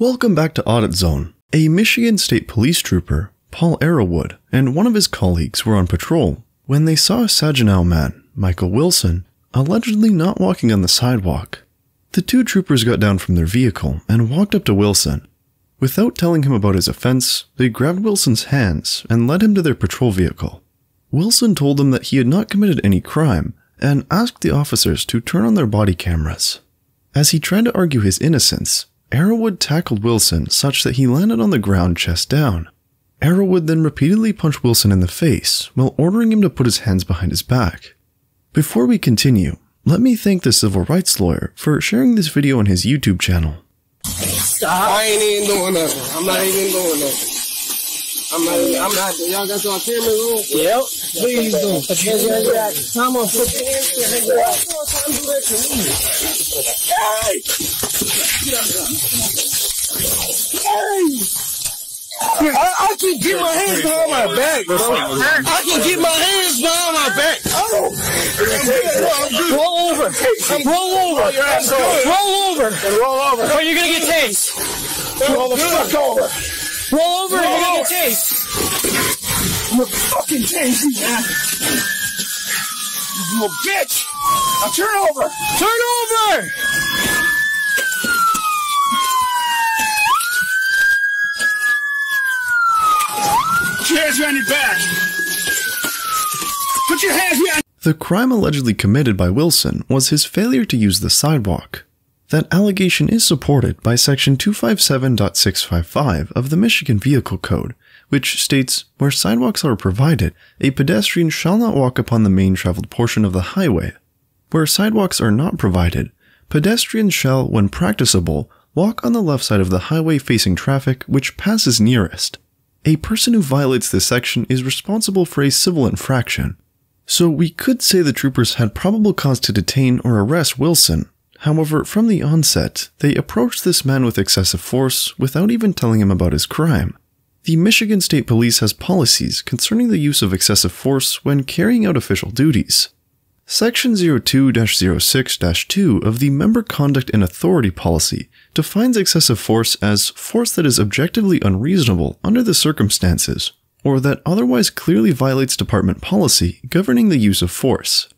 Welcome back to Audit Zone. A Michigan State Police trooper, Paul Arrowood, and one of his colleagues were on patrol when they saw a Saginaw man, Michael Wilson, allegedly not walking on the sidewalk. The two troopers got down from their vehicle and walked up to Wilson. Without telling him about his offense, they grabbed Wilson's hands and led him to their patrol vehicle. Wilson told them that he had not committed any crime and asked the officers to turn on their body cameras. As he tried to argue his innocence, Arrowood tackled Wilson such that he landed on the ground chest down. Arrowood then repeatedly punched Wilson in the face while ordering him to put his hands behind his back. Before we continue, let me thank the civil rights lawyer for sharing this video on his YouTube channel. Stop. I ain't even doing nothing. I'm not even doing nothing. I'm not, I'm not, y'all got y'all cameras on? Yep. Please do. Because you got time on put your hands there. Hey, why you trying to do that to me? Hey! Hey! I, I can get my hands behind my back, bro. I can get my hands behind my back. Oh! Roll over. Roll over. Roll over. Roll over. Or you're gonna get tased. Roll the fuck over. Roll over and you're gonna get tased. I'm gonna fucking tase you, man. You little bitch. Now turn over. Turn over. Put your hands behind your back. Put your hands behind. The crime allegedly committed by Wilson was his failure to use the sidewalk. That allegation is supported by Section 257.655 of the Michigan Vehicle Code, which states where sidewalks are provided, a pedestrian shall not walk upon the main traveled portion of the highway. Where sidewalks are not provided, pedestrians shall, when practicable, walk on the left side of the highway facing traffic which passes nearest. A person who violates this section is responsible for a civil infraction. So we could say the troopers had probable cause to detain or arrest Wilson. However, from the onset, they approached this man with excessive force without even telling him about his crime. The Michigan State Police has policies concerning the use of excessive force when carrying out official duties. Section 02-06-2 of the Member Conduct and Authority Policy defines excessive force as force that is objectively unreasonable under the circumstances, or that otherwise clearly violates department policy governing the use of force.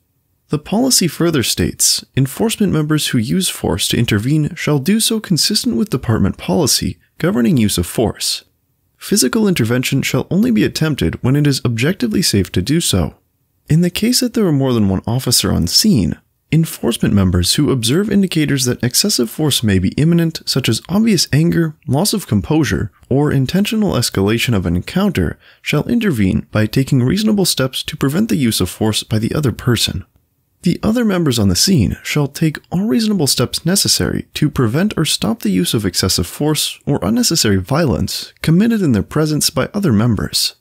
The policy further states enforcement members who use force to intervene shall do so consistent with department policy governing use of force. Physical intervention shall only be attempted when it is objectively safe to do so. In the case that there are more than one officer on scene, enforcement members who observe indicators that excessive force may be imminent, such as obvious anger, loss of composure, or intentional escalation of an encounter, shall intervene by taking reasonable steps to prevent the use of force by the other person. The other members on the scene shall take all reasonable steps necessary to prevent or stop the use of excessive force or unnecessary violence committed in their presence by other members.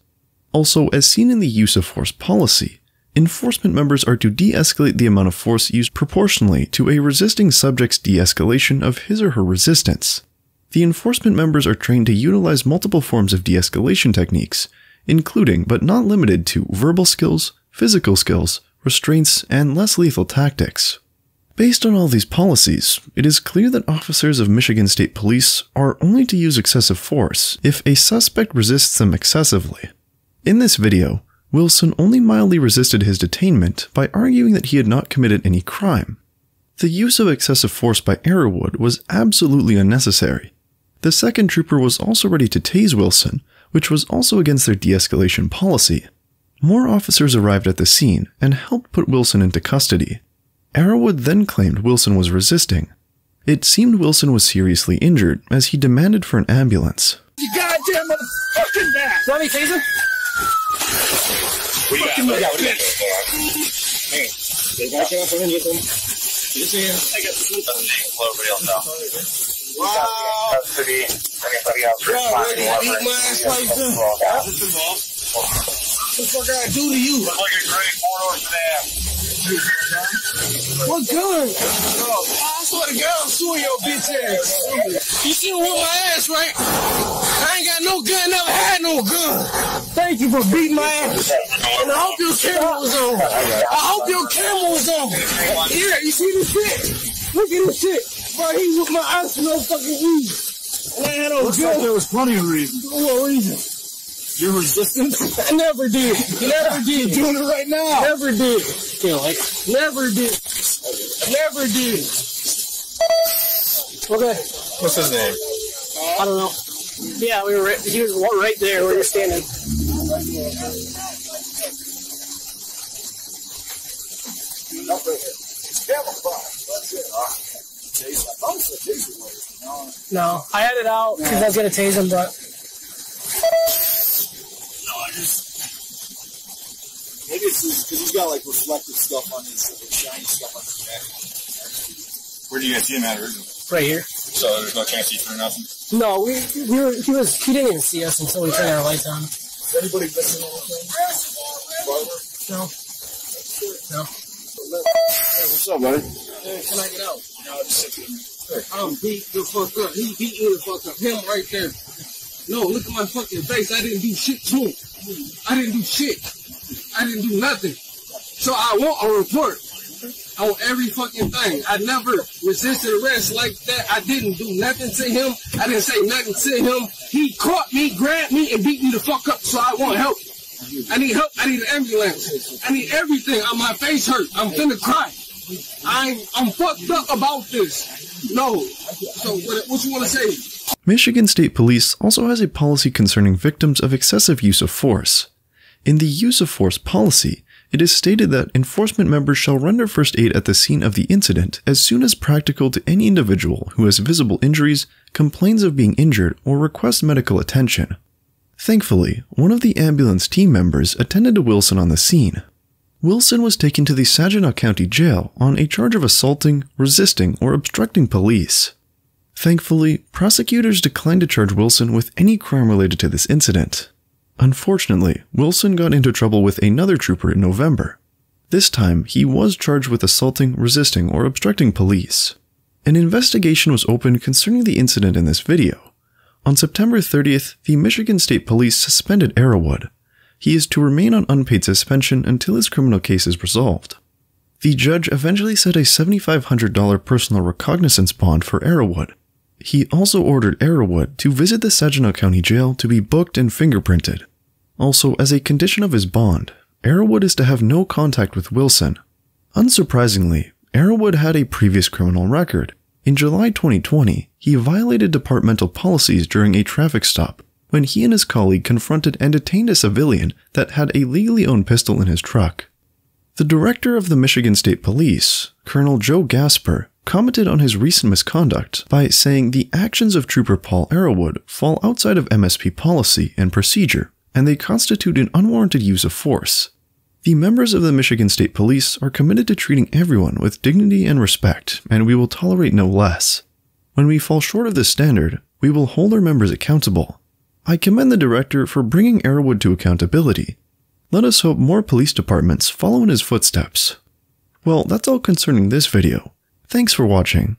Also, as seen in the use of force policy, enforcement members are to de escalate the amount of force used proportionally to a resisting subject's de escalation of his or her resistance. The enforcement members are trained to utilize multiple forms of de escalation techniques, including but not limited to verbal skills, physical skills, restraints, and less lethal tactics. Based on all these policies, it is clear that officers of Michigan State Police are only to use excessive force if a suspect resists them excessively. In this video, Wilson only mildly resisted his detainment by arguing that he had not committed any crime. The use of excessive force by Arrowood was absolutely unnecessary. The second trooper was also ready to tase Wilson, which was also against their de escalation policy. More officers arrived at the scene and helped put Wilson into custody. Arrowood then claimed Wilson was resisting. It seemed Wilson was seriously injured as he demanded for an ambulance. You goddamn motherfucking back. Want me taser? We got Fucking we got bitch. Hey, they got you up in here. Yes, man. I got the everybody else out. Wow. Custody, anybody else Bro, responding, ready to whatever. eat my ass like this? What the fuck I do to you? Look like a great four-door staff. What gun? Oh, I swear to God, I'm suing your bitch ass. You see with my ass, right? I ain't got no gun, never had no gun. Thank you for beating my ass. And I hope your camera was on. I hope your camera was on. Here, you see this shit? Look at this shit. Bro, he with my ass for no fucking weed. And I No, Looks like good. there was plenty of reasons. What reason? Your resistance? I never did. Never did. Doing it right now. Never did. You know, like, never did. Never did. Okay. What's his name? I don't know. Yeah, we were right, he was right there where you're standing. No, I had it out because I was gonna tase him, but No, I just. Maybe it's because he's got like reflective stuff on his like, shiny stuff on his neck. Where do you guys see him at originally? right here. So there's no chance he threw nothing. No, we, we were, he was he didn't even see us until we turned our lights on. Is anybody missing anything? Barbara? No. No. Hey, what's up, buddy? Hey, can I get out? No, just sit here. I'm beat the fuck up. He beat me the fuck up. Him right there. No, look at my fucking face. I didn't do shit to him. I didn't do shit. I didn't do nothing. So I want a report on every fucking thing. I never resisted arrest like that. I didn't do nothing to him. I didn't say nothing to him. He caught me, grabbed me, and beat me the fuck up. So I want help. I need help. I need an ambulance. I need everything. My face hurt. I'm finna cry. I'm I'm fucked up about this. No. So what, what you want to say? Michigan State Police also has a policy concerning victims of excessive use of force. In the use of force policy, it is stated that enforcement members shall render first aid at the scene of the incident as soon as practical to any individual who has visible injuries, complains of being injured, or requests medical attention. Thankfully, one of the ambulance team members attended to Wilson on the scene. Wilson was taken to the Saginaw County Jail on a charge of assaulting, resisting, or obstructing police. Thankfully, prosecutors declined to charge Wilson with any crime related to this incident. Unfortunately, Wilson got into trouble with another trooper in November. This time, he was charged with assaulting, resisting, or obstructing police. An investigation was opened concerning the incident in this video. On September 30th, the Michigan State Police suspended Arrowood. He is to remain on unpaid suspension until his criminal case is resolved. The judge eventually set a $7,500 personal recognizance bond for Arrowood. He also ordered Arrowood to visit the Saginaw County Jail to be booked and fingerprinted. Also, as a condition of his bond, Arrowood is to have no contact with Wilson. Unsurprisingly, Arrowood had a previous criminal record. In July 2020, he violated departmental policies during a traffic stop when he and his colleague confronted and detained a civilian that had a legally owned pistol in his truck. The director of the Michigan State Police, Colonel Joe Gasper, commented on his recent misconduct by saying the actions of Trooper Paul Arrowood fall outside of MSP policy and procedure, and they constitute an unwarranted use of force. The members of the Michigan State Police are committed to treating everyone with dignity and respect, and we will tolerate no less. When we fall short of this standard, we will hold our members accountable. I commend the director for bringing Arrowood to accountability. Let us hope more police departments follow in his footsteps. Well, that's all concerning this video. Thanks for watching.